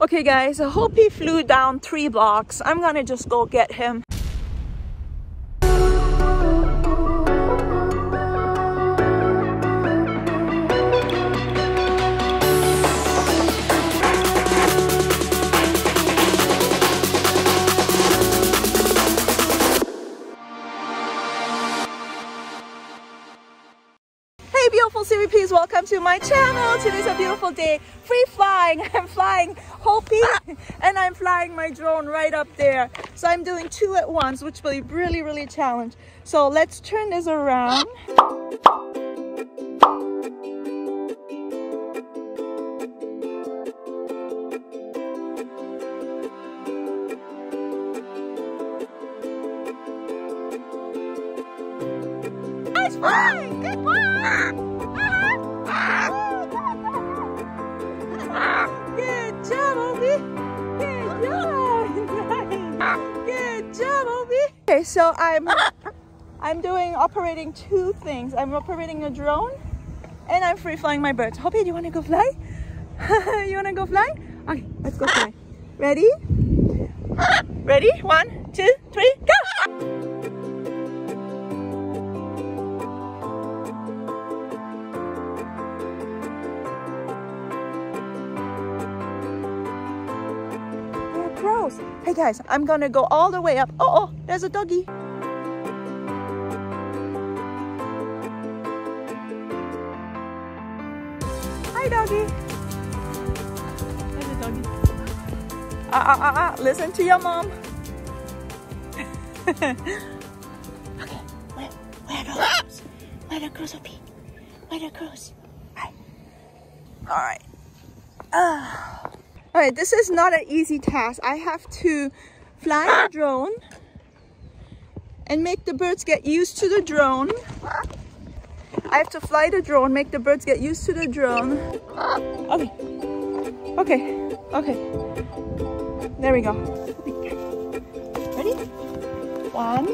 Okay guys, I hope he flew down three blocks. I'm gonna just go get him. Welcome to my channel. Today's a beautiful day. Free flying. I'm flying Hopi and I'm flying my drone right up there. So I'm doing two at once, which will be really, really challenge. So let's turn this around. Okay, so I'm I'm doing operating two things. I'm operating a drone and I'm free flying my birds. Hopi, do you want to go fly? you want to go fly? Okay, let's go fly. Ready? Ready? One, two, three, go! They're. Hey guys, I'm gonna go all the way up. Oh, oh, there's a doggy. Hi, doggy. There's a doggy. Ah, ah, ah, ah. Listen to your mom. okay, where, where are the crows? Where are the crows, Opie? Where are the crows? Hi. All right. Ah. All right, this is not an easy task. I have to fly the drone and make the birds get used to the drone. I have to fly the drone, make the birds get used to the drone. Okay, okay, okay. There we go. Ready? One,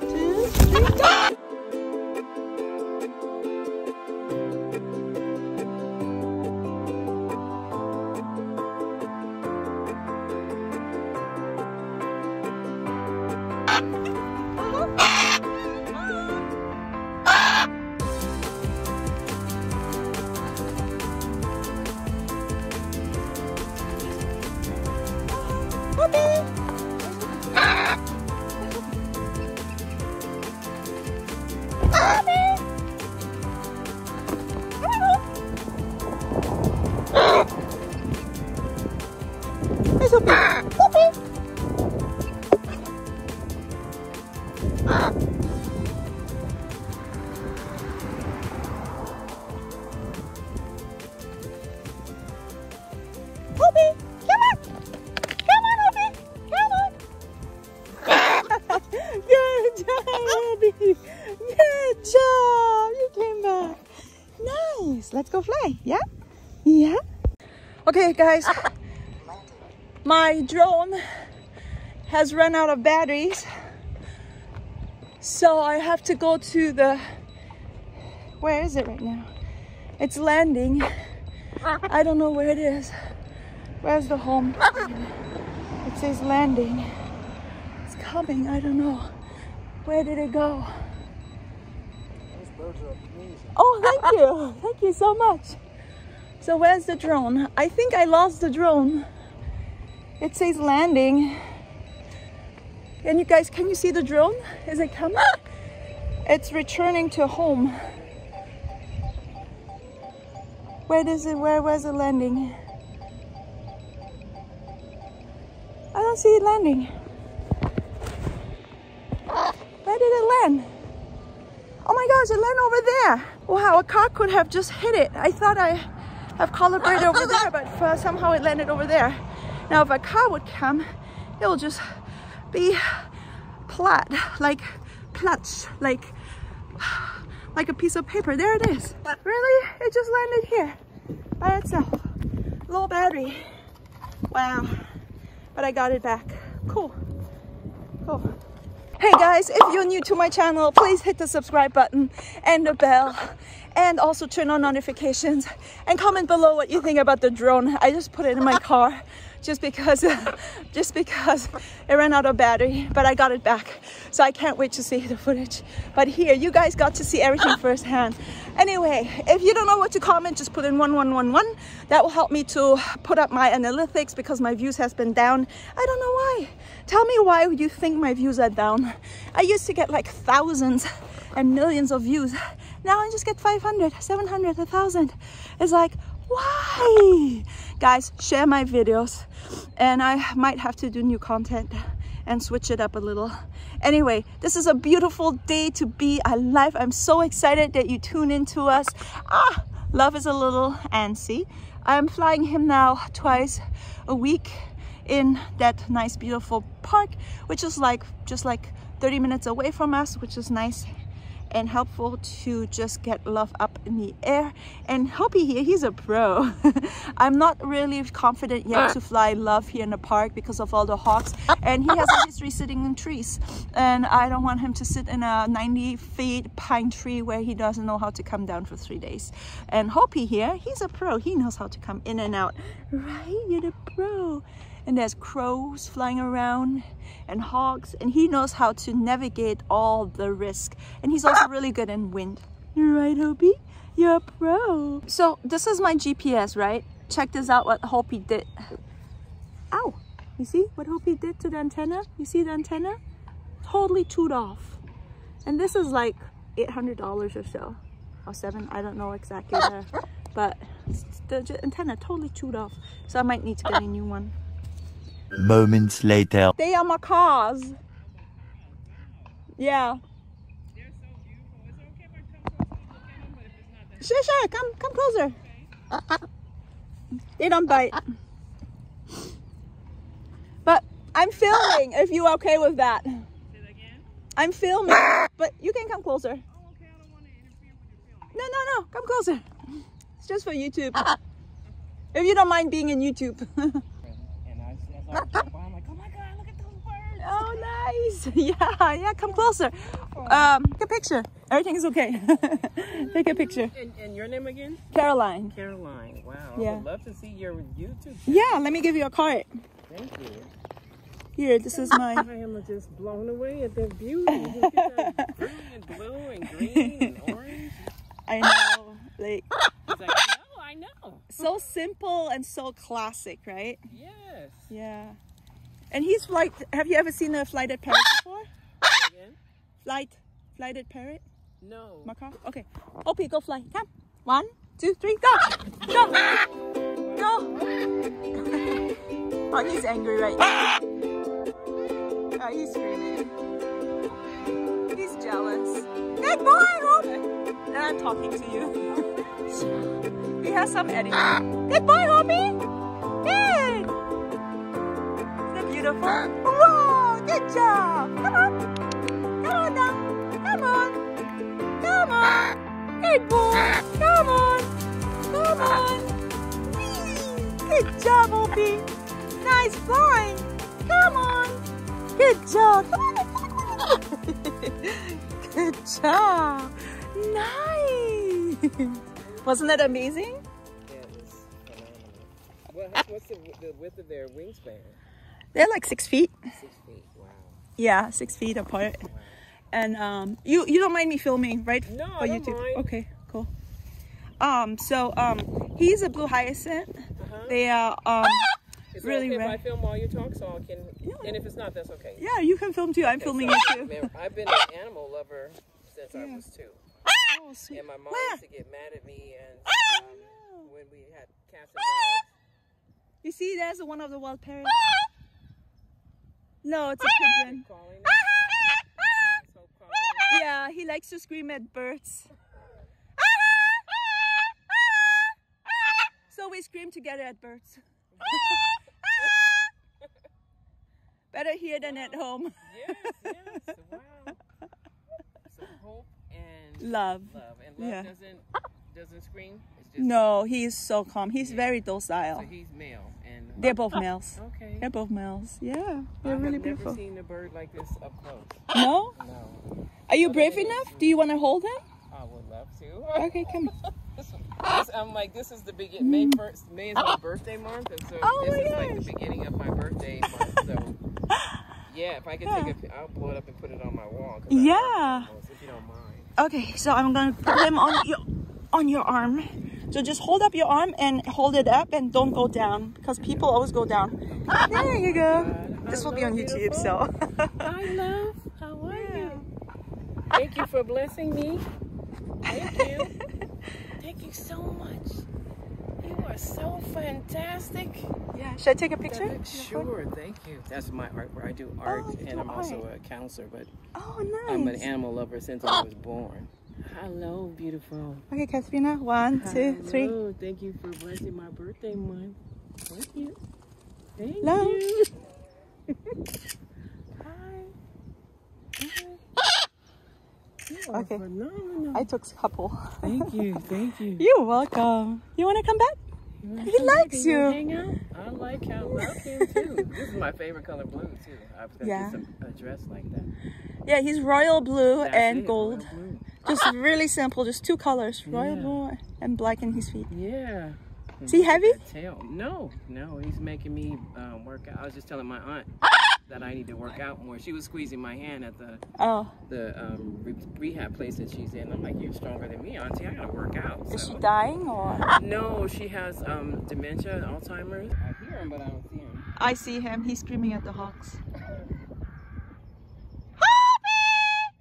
two, three, go! Yeah? Okay, guys. My drone has run out of batteries. So I have to go to the, where is it right now? It's landing. I don't know where it is. Where's the home? It says landing. It's coming, I don't know. Where did it go? Those birds are amazing. Oh, thank you. Thank you so much. So where's the drone? I think I lost the drone. It says landing. And you guys, can you see the drone? Is it coming? Ah! It's returning to home. Where is it? Where was it landing? I don't see it landing. Where did it land? Oh my gosh, it landed over there. Wow, a car could have just hit it. I thought I have calibrated over there, but for, somehow it landed over there. Now, if a car would come, it will just be flat, like clutch, like like a piece of paper. There it is. But really, it just landed here by itself. Low battery. Wow. But I got it back. Cool. Cool. Hey guys, if you're new to my channel, please hit the subscribe button and the bell and also turn on notifications and comment below what you think about the drone. I just put it in my car just because just because it ran out of battery but I got it back. So I can't wait to see the footage. But here you guys got to see everything ah. firsthand. Anyway if you don't know what to comment just put in 1111 that will help me to put up my analytics because my views has been down. I don't know why. Tell me why you think my views are down. I used to get like thousands and millions of views now I just get 500 700 1000 it's like why? Guys share my videos. And I might have to do new content and switch it up a little. Anyway this is a beautiful day to be alive. I'm so excited that you tune into us. Ah love is a little antsy. I'm flying him now twice a week in that nice beautiful park which is like just like 30 minutes away from us which is nice and helpful to just get love up in the air. And Hopi here he's a pro. I'm not really confident yet to ah. fly love here in the park because of all the hawks. And he has a history sitting in trees. And I don't want him to sit in a 90 feet pine tree where he doesn't know how to come down for three days. And Hopi here he's a pro. He knows how to come in and out. Right you're the pro and there's crows flying around and hawks and he knows how to navigate all the risk. And he's also really good in wind. You're right Hopi. You're a pro. So this is my GPS right? Check this out what Hopi did. Ow. You see what Hopi did to the antenna? You see the antenna? Totally chewed off. And this is like $800 or so. Or seven I don't know exactly but the antenna totally chewed off. So I might need to get a new one Moments later. They are my cars. Yeah. Sure, sure. Come, come closer. They don't bite. But I'm filming. If you okay with that. I'm filming, but you can come closer. No, no, no. Come closer. It's just for YouTube. If you don't mind being in YouTube. I'm like, oh my god, look at those birds. Oh, nice. Yeah, yeah, come closer. Um, take a picture. Everything is okay. take a picture. And, and, your name again? Caroline. Caroline. Wow. Yeah. I would love to see your YouTube. Yeah, let me give you a card. Thank you. Here, this is my. I am just blown away at that beauty. Look at that green and blue and green and orange. I know. Like. Know, So simple and so classic, right? Yes. Yeah. And he's like, have you ever seen a flighted parrot before? Again? Flight, flighted parrot? No. Macaw? Okay. Opie, go fly. Come. One, two, three, go! Go! Go! oh, he's angry right now. Oh, he's screaming. He's jealous. Good boy, Hope! And I'm talking to you. he has some editing. Good boy, Hoppy! Good! Isn't that beautiful? Whoa! Good job! Come on! Come on now! Come on! Come on! Good boy! Come on! Come on! Whee! Good job, Opie! Nice flying! Come on! Good job! Come on! Good job! Nice! Wasn't that amazing? What's the, the width of their wingspan? They're like six feet. Six feet. Wow. Yeah, six feet apart. And um, you you don't mind me filming, right? No, For I don't mind. Okay, cool. Um, so um, he's a blue hyacinth. Uh-huh. They are um, Is Really okay rare. if I film while you talk so I can, and if it's not, that's okay. yeah, you can film too. I'm filming you too. Man, I've been an animal lover since I was two. Oh, sweet. And my mom used to get mad at me and um, when we had cats and dogs. You see, there's one of the wild parrots. Ah! No, it's a pigeon. Calling us. So calling. Yeah, he likes to scream at birds. So we scream together at birds. Better here than at home. Yes, yes. Wow. So hope and Love. love. And love Yeah. doesn't doesn't scream. Just No, he's so calm. He's very docile. so he's male and They're both males. okay. They're both males. Yeah, they're have really never beautiful. seen a bird like this up close. No? No. Are you brave enough? Do you want to hold him? I would love to. Okay, come. This- this- I'm like, this is the beginning. May mm. first, May is my birthday month, and so Oh this is like the beginning of my birthday month. So, yeah, if I could take a, pi- I'll blow it up and put it on my wall. Yeah. animals, if you don't mind. Okay, so I'm gonna put him on your on your arm. So just hold up your arm and hold it up and don't go down because people always go down. There you go. This will be on YouTube, so. Hi, love. How are you? Thank you for blessing me. Thank you. Thank you so much. You are so fantastic. yeah. Should I take a picture? Sure, thank you. That's my art where I do oh, art, you do and I'm also a counselor, but Oh, nice. I'm an animal lover since I oh. was born. Hello, beautiful. Okay, Katrina. One, two, three. Hello, thank you for blessing my birthday month. Thank you. Thank Love. you. Hi. Hi. Okay. phenomenal. I took a couple. Thank you, thank you. You're welcome. You wanna come back? He likes you. Hang out. I like how I love him too. This is my favorite color, blue too. I was gonna Yeah. get some a dress like that. Yeah, he's royal blue That's and it, gold. blue. Just really simple, just two colors, royal Yeah. blue and black in his feet. Yeah. Is he heavy? Tail. No, no, he's making me um, work out. I was just telling my aunt that I need to work out more. She was squeezing my hand at the Oh, the um, re- rehab place that she's in. I'm like, you're stronger than me, auntie. I gotta work out. is she dying or? No, she has um, dementia, Alzheimer's. I hear him, but I don't see him. I see him. He's screaming at the hawks.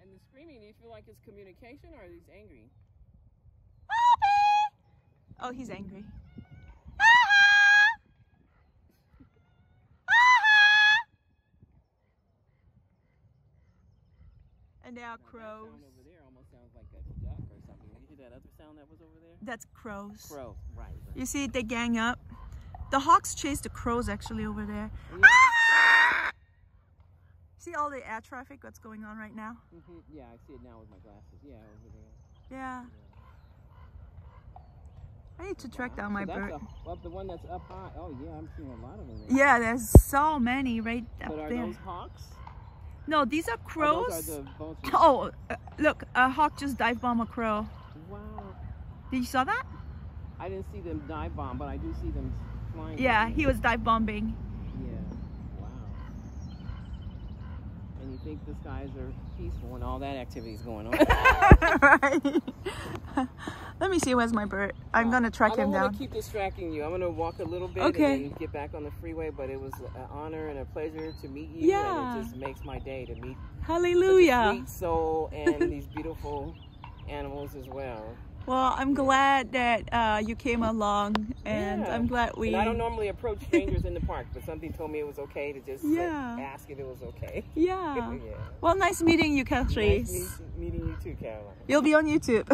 And the screaming, do you feel like it's communication or he's angry? Oh, he's angry. And That crows. sound over there almost sounds like a duck or something. Did you hear that other sound that was over there? That's crows. Crow, right. right. You see, they gang up. The hawks chase the crows actually over there. Yeah. See all the air traffic that's going on right now? Mhm. Yeah, I see it now with my glasses. Yeah, over there. Yeah. I need to track down my that's bird. A, well, the one that's up high. Oh yeah, I'm seeing a lot of them. there. Yeah, there's so many right up there. But are those hawks? No, these are Oh, crows. those are the. Oh, uh, look, a hawk just dive bomb a crow. Wow. Did you saw that? I didn't see them dive bomb, but I do see them flying. Yeah, he was dive bombing. Yeah. Wow. And you think the skies are peaceful when all that activity is going on? right. Let me see where's my bird. I'm gonna track him down. to keep distracting you. I'm going to walk a little bit Okay. and then get back on the freeway, but it was an honor and a pleasure to meet you. Yeah. And it just makes my day to meet Hallelujah. sweet soul and these beautiful animals as well. Well, I'm glad that uh, you came along, and Yeah. I'm glad we. And I don't normally approach strangers in the park, but something told me it was okay to just like, ask if it was okay. Yeah. yeah. Well, nice meeting you, Catrice. Nice meet- meeting you too, Caroline. You'll be on YouTube.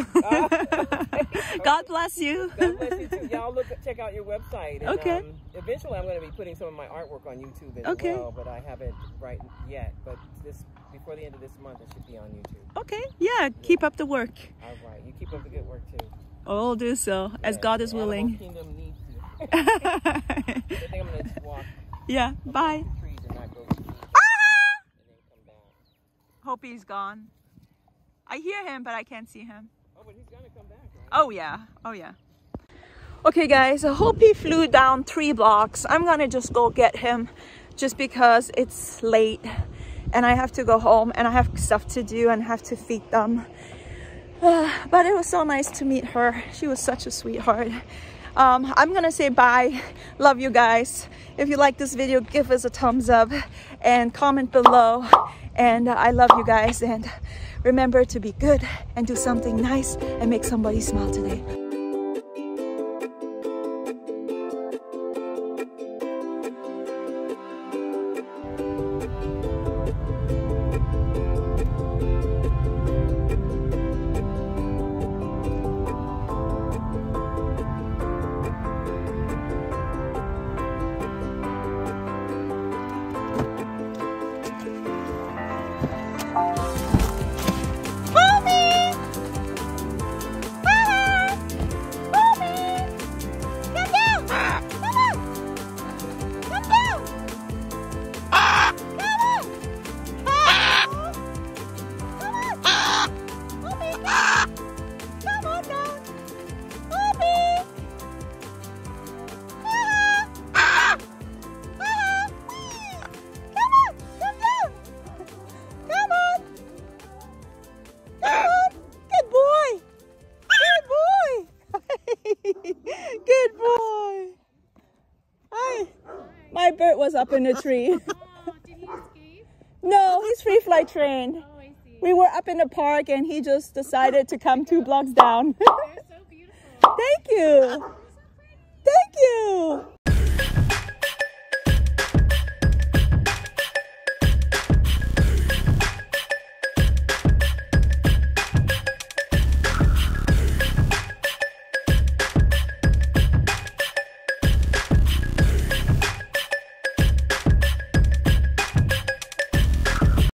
God bless you. God bless you too. Y'all look check out your website. And, Okay. Um, eventually, I'm going to be putting some of my artwork on YouTube as Okay. well, but I haven't right yet. But this before the end of this month, it should be on YouTube. okay. Yeah. Keep up the work. All right. You keep up the good work too. I'll do so as Yeah, God is willing. Kingdom needs you. I think I'm going to walk yeah. Bye. the trees and not go to the beach Ah! and then come back. Hope he's gone. I hear him, but I can't see him. Oh, but he's going to come back, right? Oh yeah, oh yeah. Okay guys, I hope he flew down three blocks. I'm gonna just go get him just because it's late and I have to go home and I have stuff to do and have to feed them. but it was so nice to meet her. She was such a sweetheart. Um, I'm gonna say bye. Love you guys. If you like this video, give us a thumbs up and comment below. And uh, I love you guys. And remember to be good and do something nice and make somebody smile today. Up in the tree. Oh, did he escape? No, he's free flight trained. Oh, I see. We were up in the park and he just decided to come two blocks down. They're so beautiful. Thank you. Thank you.